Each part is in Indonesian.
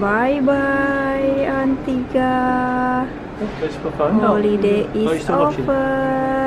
Bye bye down. Holiday is over.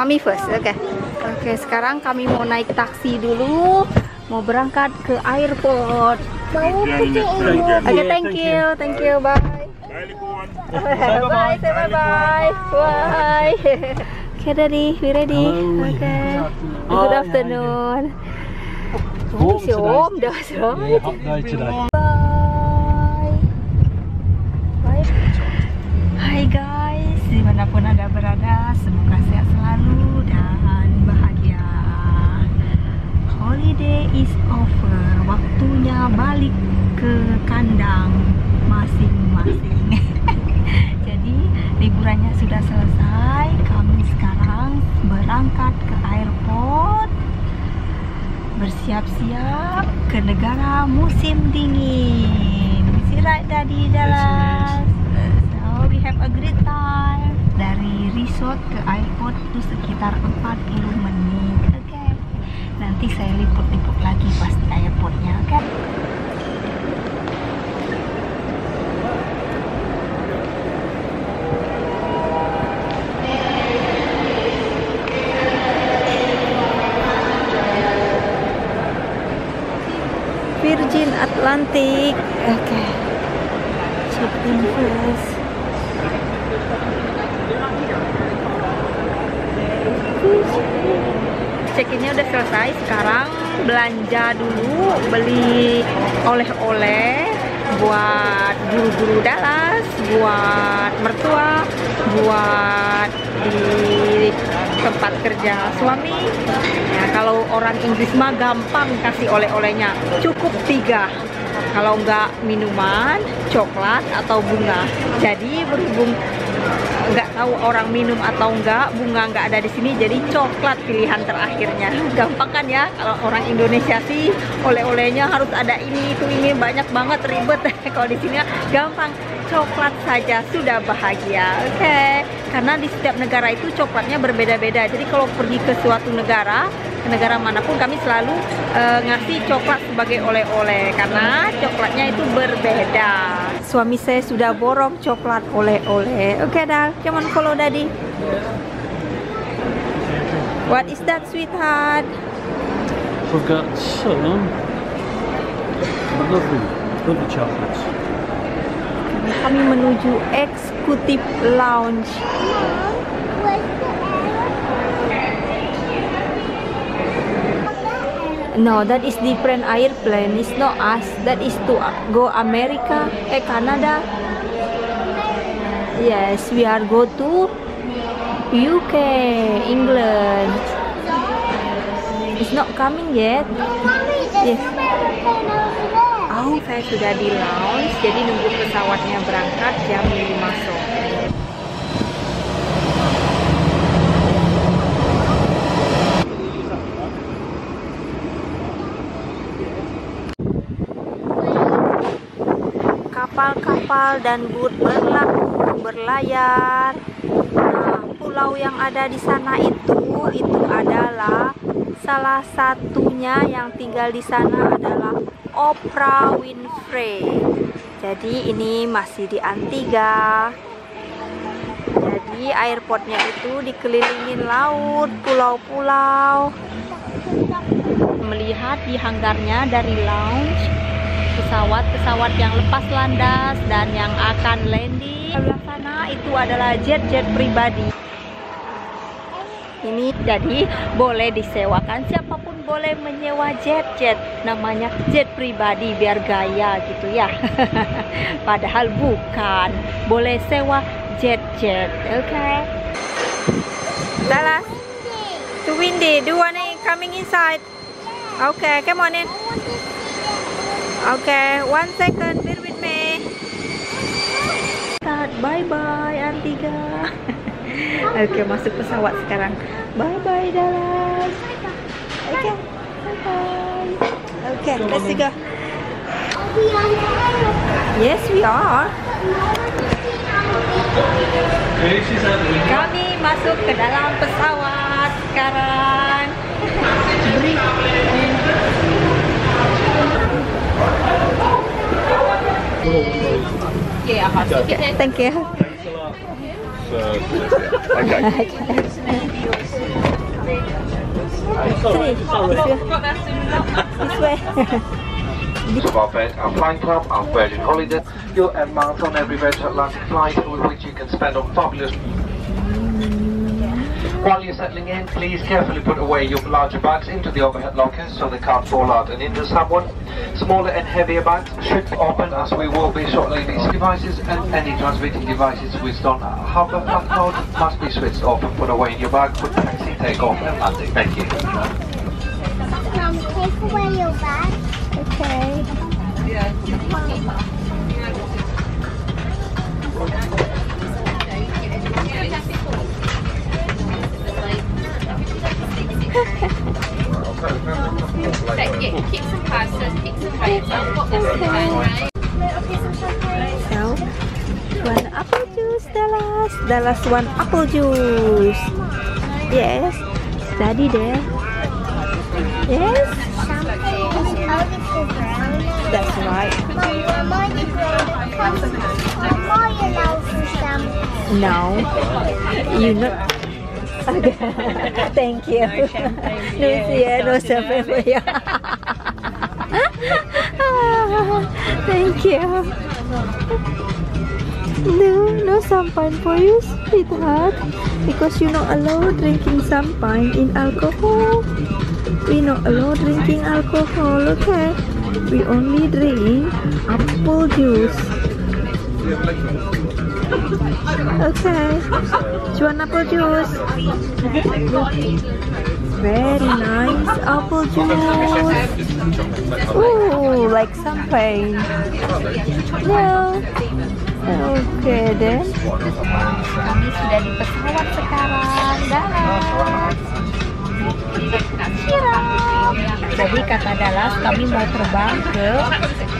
Mami first, oke. Oke, sekarang kami mau naik taksi dulu, mau berangkat ke airport. Mau Oke, thank you, thank you, bye. bye, say bye bye. Bye. Okay, Daddy, we ready? Okay. Good afternoon. Si Om dah. Bye. Bye. Guys, di mana pun anda berada, semoga sehat selalu dan bahagia. Holiday is over, waktunya balik ke kandang masing-masing. Jadi liburannya sudah selesai, kami sekarang berangkat ke airport bersiap-siap ke negara musim dingin. Is it right, Daddy Dallas? So we have a great time. Dari resort ke airport itu sekitar 40 menit. Nanti saya liput-liput lagi pas di airportnya. Oke. Virgin Atlantic. Oke. Check in first. Check-innya udah selesai. Sekarang belanja dulu, beli oleh-oleh buat guru-guru Dallas, buat mertua, buat di tempat kerja suami. Ya, kalau orang Inggris mah gampang kasih oleh-olehnya, cukup tiga. Kalau enggak minuman, coklat atau bunga. Jadi berhubung nggak tahu orang minum atau enggak bunga nggak ada di sini jadi coklat pilihan terakhirnya. Gampang kan ya kalau orang Indonesia sih oleh-olehnya harus ada ini itu ini banyak banget ribet. Kalau di sini gampang coklat saja sudah bahagia. Oke karena di setiap negara itu coklatnya berbeda-beda. Jadi kalau pergi ke suatu negara ke negara mana pun kami selalu eh, ngasih coklat sebagai oleh-oleh karena coklatnya itu berbeda suami saya sudah borong coklat oleh-oleh. Oke Dal. Come on follow daddy. What is that sweetheart? We've got some lovely, lovely chocolates. kami menuju eksekutif lounge No, that is different airplane. It's not us. That is to go America, eh Canada. Yes, we are go to UK, England. It's not coming yet. Yes. Oh, saya sudah di lounge, jadi nunggu pesawatnya berangkat jam 5 sore. Kapal-kapal dan berlabuh, berlayar. Nah, pulau yang ada di sana itu, itu adalah salah satunya yang tinggal di sana adalah Oprah Winfrey. Jadi ini masih di Antigua. Jadi airportnya itu dikelilingin laut, pulau-pulau. Melihat di hanggarnya dari lounge pesawat-pesawat yang lepas landas dan yang akan landing. Sebelah sana itu adalah jet-jet pribadi. Ini jadi boleh disewakan siapa pun boleh menyewa jet-jet namanya jet pribadi biar gaya gitu ya. Padahal bukan. Boleh sewa jet-jet. Oke. Okay? Dallas. Too windy. Do you want coming inside? Okay, come on in. Okay, one second. Bear with me. Start. Bye bye, Antiga. Oke, masuk pesawat sekarang. Bye bye, Dallas. Oke, bye bye. Oke, let's go. Yes, we are. Kami masuk ke dalam pesawat sekarang. Beri. Yeah, thank you. Sini, this way. of our, bed, our flying club, our Virgin Holidays, you'll earn miles on every Virgin Atlantic flight with which you can spend on fabulous While you're settling in, please carefully put away your larger bags into the overhead lockers so they can't fall out and injure someone. Smaller and heavier bags should be open as we will be shortly these devices and any transmitting devices which don't have a flat mode must be switched off and put away in your bag with taxi takeoff and landing. Thank you. Mom, take away your bag. Okay. Yeah, Dallas. last one apple juice. Yes. Study there. Yes, this is brown. that's right. Mom, Mama, you Mama, you know for some. No, you know. Okay. Thank you. No champagne. No, yeah, no champagne for you. Thank you. No, no champagne for you, sweetheart. Because you're not allowed drinking champagne in alcohol. We not allowed drinking alcohol, okay? We only drink apple juice. Okay. Do you want apple juice? Very nice apple juice. Ooh, like champagne. Yeah. Oke deh. Kami sudah di pesawat sekarang. Dallas. Siram. Jadi kata Dallas kami mau terbang ke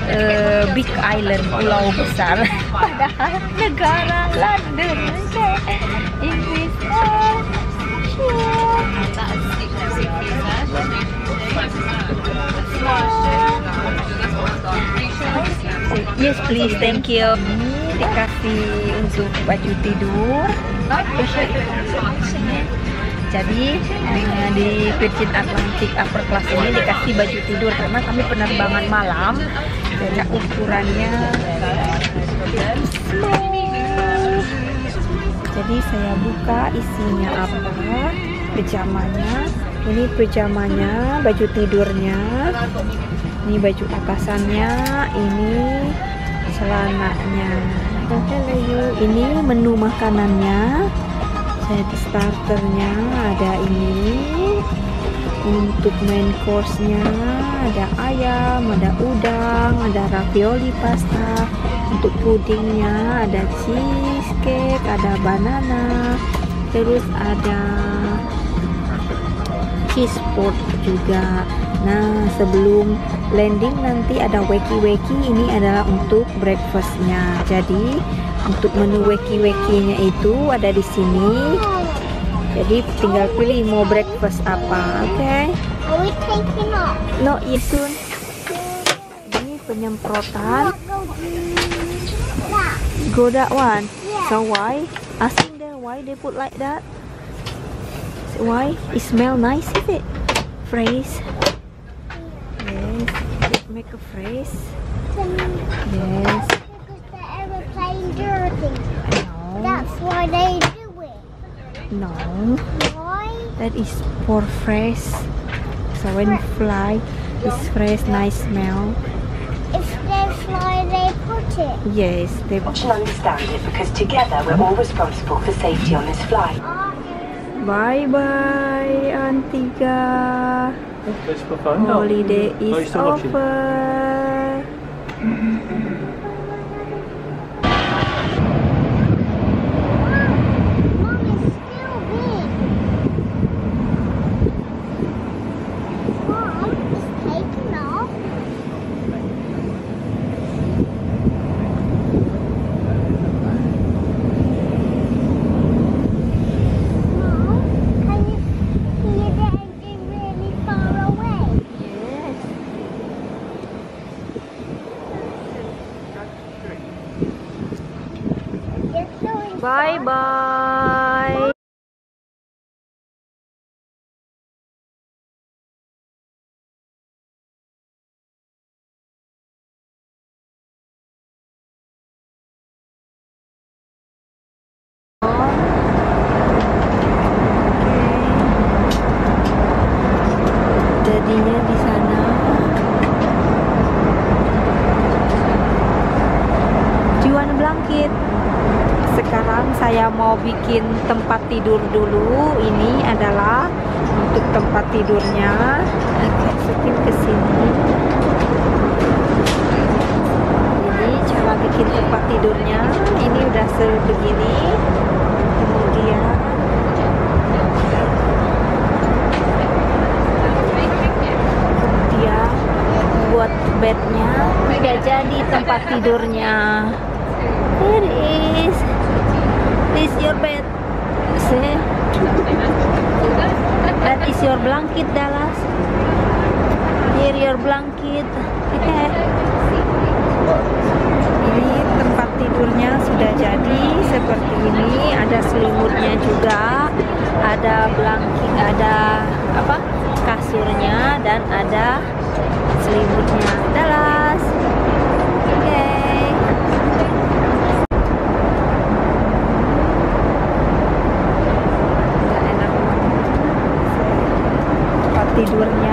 eh, Big Island, pulau besar. Padahal negara London. Oke. Inggris. Yes please, thank you. Dikasih untuk baju tidur. Jadi eh, di Virgin Atlantic upper class ini dikasih baju tidur karena kami penerbangan malam. Jadi ukurannya. Jadi saya buka isinya apa? Pejamanya. Ini pejamanya, baju tidurnya. Ini baju atasannya, ini celananya. Ini menu makanannya. Set starternya ada ini. Untuk main course-nya ada ayam, ada udang, ada ravioli pasta. Untuk pudingnya ada cheesecake, ada banana, terus ada cheese board juga. Nah, sebelum landing nanti ada weki-weki ini adalah untuk breakfastnya. Jadi untuk menu weki-wekinya itu ada di sini. Jadi tinggal pilih mau breakfast apa, oke? Off? No, itu ini penyemprotan. Go that one. So why? Asking them why they put like that. Why? It smell nice, is it? Phrase. Yes. Make a phrase. Yes. Because the aeroplane dirty. I know. That's No, Why? that is for fresh. So when you fly, it's fresh, nice smell. If they fly, they put it. Yes, they I can understand it because together we're all responsible for safety on this flight. Bye bye, Holiday is over. Blanket? Sekarang saya mau bikin tempat tidur dulu. Ini adalah untuk tempat tidurnya. Setting ke sini. Ini cara bikin tempat tidurnya. Ini udah sebegini. Kemudian dia buat bednya udah jadi tempat tidurnya here is. This your bed. See? That is your blanket Dallas. Here your blanket. Okay ini tempat tidurnya sudah jadi. Seperti ini ada selimutnya juga. Ada blanket ada apa? Kasurnya dan ada selimutnya. Dallas oke Nggak enak tempat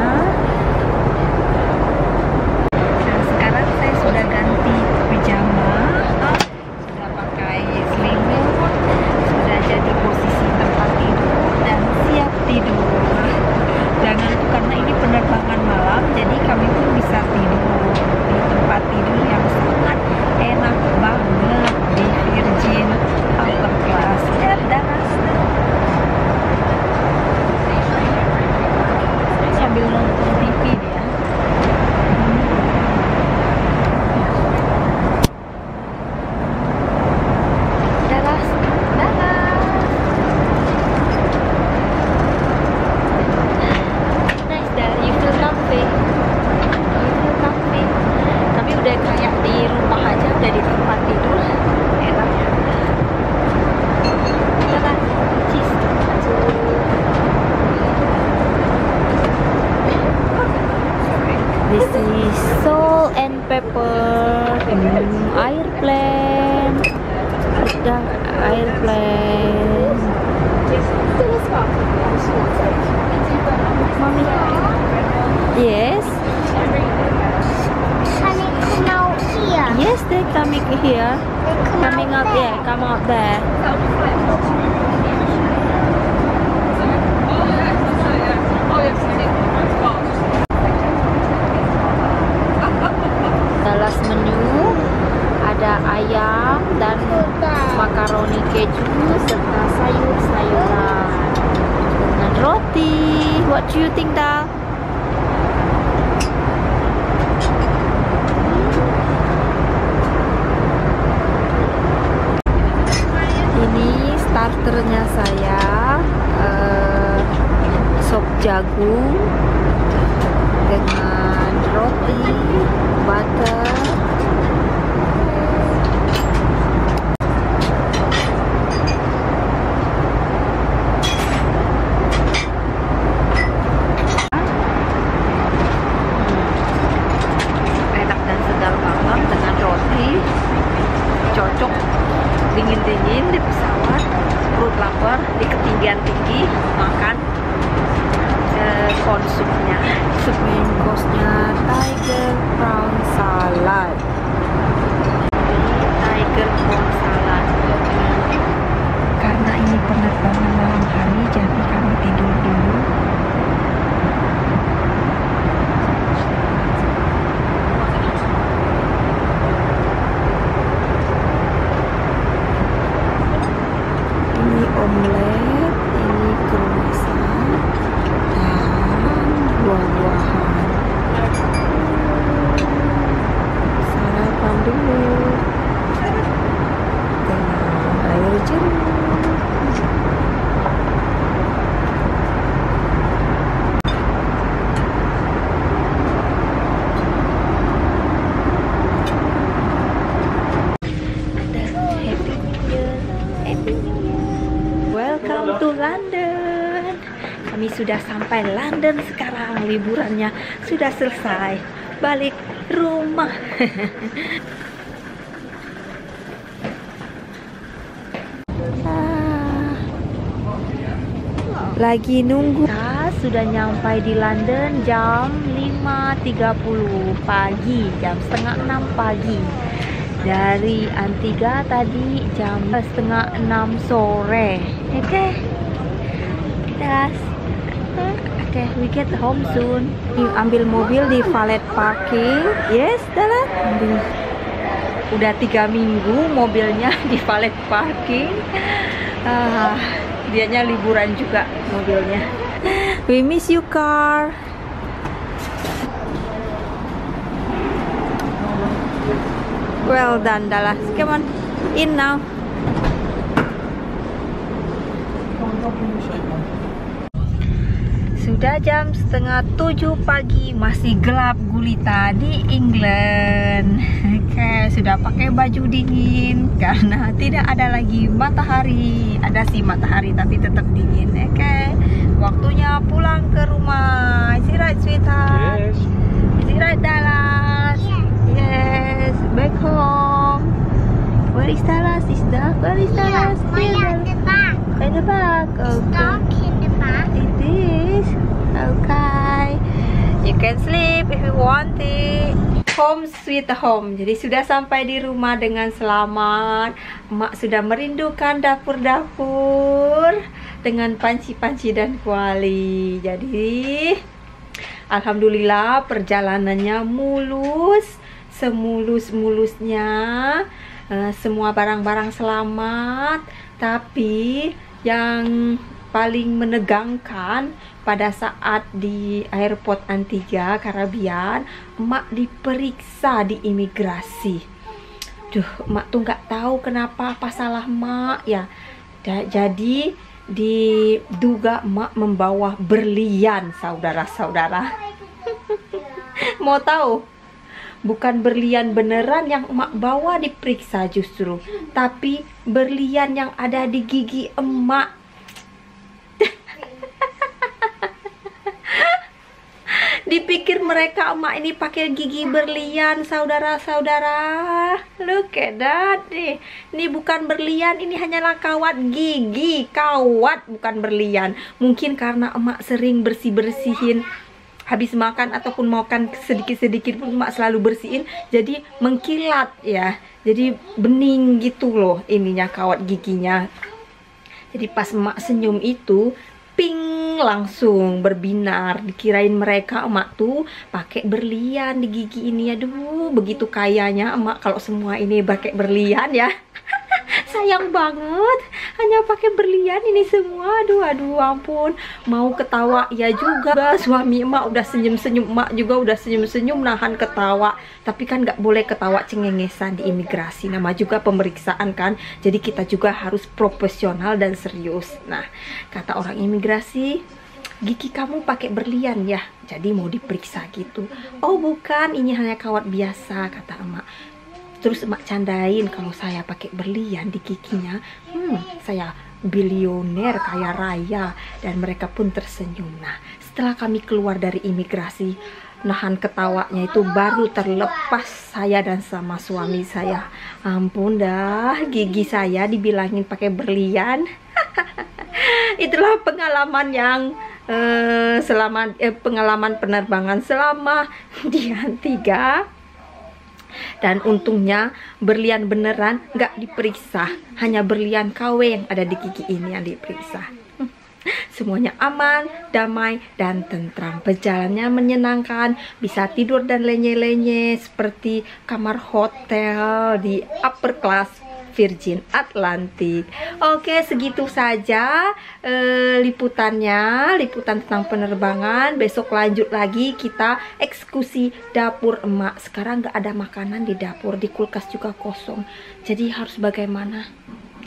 do you think, Dal? Sudah selesai. Balik rumah. Ah. Lagi nunggu. Kita sudah nyampai di London jam 5.30 pagi, jam setengah 6 pagi. Dari Antigua tadi jam setengah 6 sore. Oke. Okay. Das. Okay, we get home soon. Ambil mobil di valet parking. Yes, Dala. Udah tiga minggu mobilnya di valet parking. Ah, dianya liburan juga mobilnya. We miss you car. Well done, Dallas. Come on, in now. Sudah jam setengah tujuh pagi, masih gelap gulita di England. Oke, sudah pakai baju dingin karena tidak ada lagi matahari. Ada sih matahari tapi tetap dingin. Oke, waktunya pulang ke rumah. Is it right, sweetheart? Yes. Is it right, Dallas? Yes, back home. Where is Dallas? Is that where is Dallas? Here, at the back. At the back. Okay. It is okay. You can sleep if you want it. Home sweet home. Jadi sudah sampai di rumah dengan selamat. Mak sudah merindukan dapur-dapur dengan panci-panci dan kuali. Jadi alhamdulillah perjalanannya mulus, semulus-mulusnya. Eh, semua barang-barang selamat, tapi yang paling menegangkan pada saat di airport Antigua Karabian, emak diperiksa di imigrasi. Duh, emak tuh nggak tahu kenapa apa salah emak ya. Jadi diduga emak membawa berlian, saudara-saudara. Mau tahu? Bukan berlian beneran yang emak bawa diperiksa justru, tapi berlian yang ada di gigi emak Dipikir mereka emak ini pakai gigi berlian, saudara-saudara. Look at that nih. Ini bukan berlian, ini hanyalah kawat gigi. Kawat bukan berlian. Mungkin karena emak sering bersih-bersihin habis makan ataupun makan sedikit-sedikit pun emak selalu bersihin jadi mengkilat ya jadi bening gitu loh ininya kawat giginya jadi pas emak senyum itu ping langsung berbinar dikirain mereka emak tuh pakai berlian di gigi ini. Aduh begitu kayanya emak kalau semua ini pakai berlian ya sayang banget. Hanya pakai berlian ini semua. Aduh aduh ampun. Mau ketawa ya juga. Suami emak udah senyum-senyum emak juga udah senyum-senyum nahan ketawa. Tapi kan nggak boleh ketawa cengengesan di imigrasi. Nama juga pemeriksaan kan? Jadi kita juga harus profesional dan serius. Nah kata orang imigrasi gigi kamu pakai berlian ya jadi mau diperiksa gitu. Oh bukan ini hanya kawat biasa kata emak terus emak candain kalau saya pakai berlian di giginya. Hmm saya bilioner kaya raya dan mereka pun tersenyum. Nah setelah kami keluar dari imigrasi nahan ketawanya itu baru terlepas saya dan sama suami saya. Ampun dah gigi saya dibilangin pakai berlian. Itulah pengalaman yang eh, selama eh, pengalaman penerbangan selama di Antigua dan untungnya berlian beneran nggak diperiksa. Hanya berlian KW yang ada di gigi ini yang diperiksa. Semuanya aman, damai, dan tentram. Perjalanannya menyenangkan. Bisa tidur dan lenye-lenye seperti kamar hotel di upper class Virgin Atlantic. Oke, segitu saja eh, liputannya, liputan tentang penerbangan. Besok lanjut lagi kita eksekusi dapur emak. Sekarang nggak ada makanan di dapur, di kulkas juga kosong. Jadi harus bagaimana?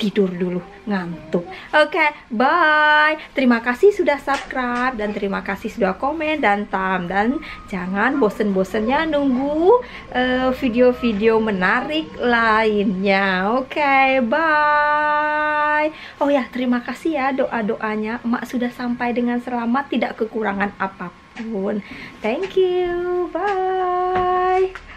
Tidur dulu ngantuk. Oke bye. Terima kasih sudah subscribe dan terima kasih sudah komen dan tam dan jangan bosen-bosennya nunggu eh, video-video menarik lainnya. Oke bye. Oh ya terima kasih ya doa-doanya. Emak sudah sampai dengan selamat tidak kekurangan apa pun. Thank you. Bye